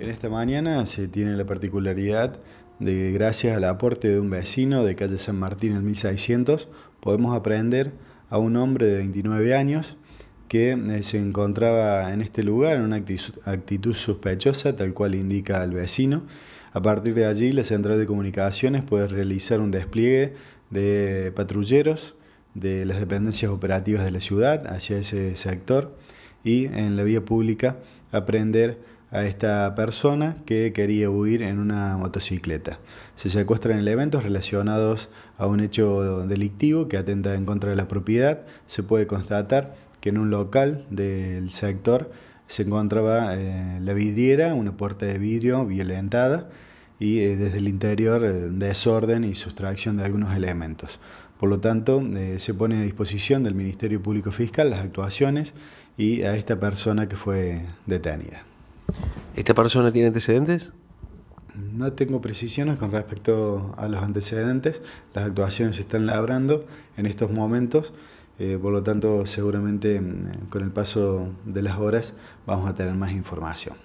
En esta mañana se tiene la particularidad de que gracias al aporte de un vecino de calle San Martín en 1600 podemos aprender a un hombre de 29 años que eh, se encontraba en este lugar en una actitud sospechosa, tal cual indica el vecino. A partir de allí, la central de comunicaciones puede realizar un despliegue de patrulleros de las dependencias operativas de la ciudad hacia ese sector y en la vía pública aprender a esta persona que quería huir en una motocicleta. Se secuestran elementos relacionados a un hecho delictivo que atenta en contra de la propiedad. Se puede constatar que en un local del sector se encontraba eh, la vidriera, una puerta de vidrio violentada y eh, desde el interior eh, desorden y sustracción de algunos elementos. Por lo tanto, se pone a disposición del Ministerio Público Fiscal las actuaciones y a esta persona que fue detenida. ¿Esta persona tiene antecedentes? No tengo precisiones con respecto a los antecedentes. Las actuaciones se están labrando en estos momentos. Eh, por lo tanto, seguramente mm, con el paso de las horas vamos a tener más información.